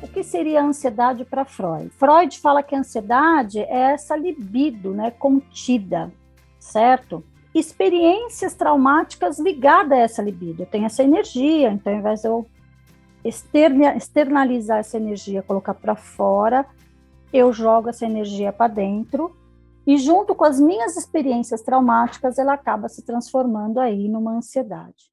O que seria a ansiedade para Freud? Freud fala que a ansiedade é essa libido, né, contida, certo? Experiências traumáticas ligadas a essa libido. Eu tenho essa energia, então ao invés de eu externalizar essa energia, colocar para fora, eu jogo essa energia para dentro e junto com as minhas experiências traumáticas, ela acaba se transformando aí numa ansiedade.